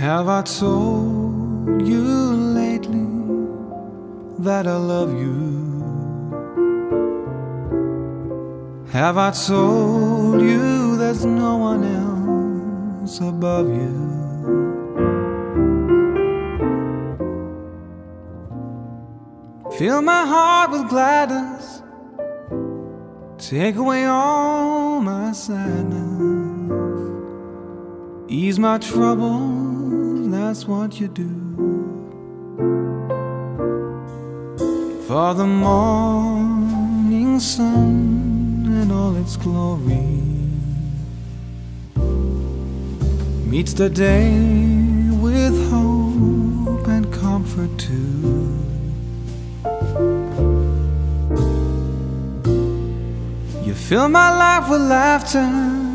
Have I told you lately that I love you? Have I told you there's no one else above you? Fill my heart with gladness, take away all my sadness. Ease my troubles, that's what you do. For the morning sun and all its glory meets the day with hope and comfort too. You fill my life with laughter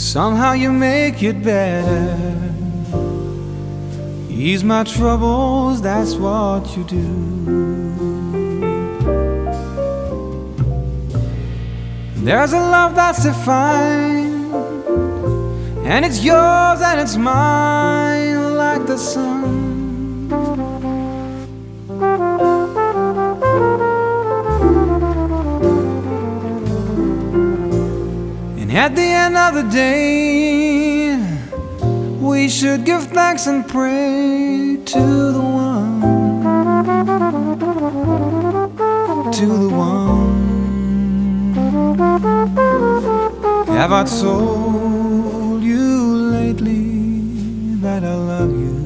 Somehow you make it better. Ease my troubles, that's what you do. There's a love that's defined, and it's yours and it's mine, like the sun. And at the end of the day, we should give thanks and pray to the one, to the one. Have I told you lately that I love you?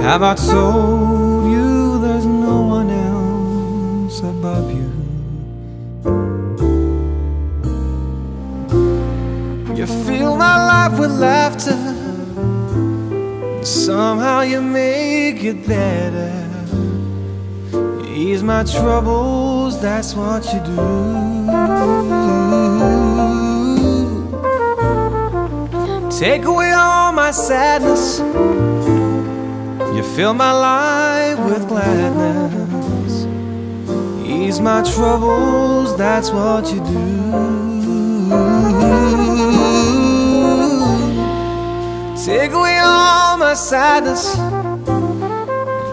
Have I told you there's no one else above you? You with laughter. Somehow you make it better. Ease my troubles, that's what you do. Take away all my sadness. You fill my life with gladness. Ease my troubles, that's what you do. Take away all my sadness.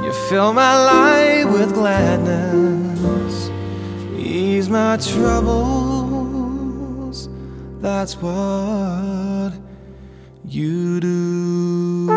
You fill my life with gladness. Ease my troubles. That's what you do.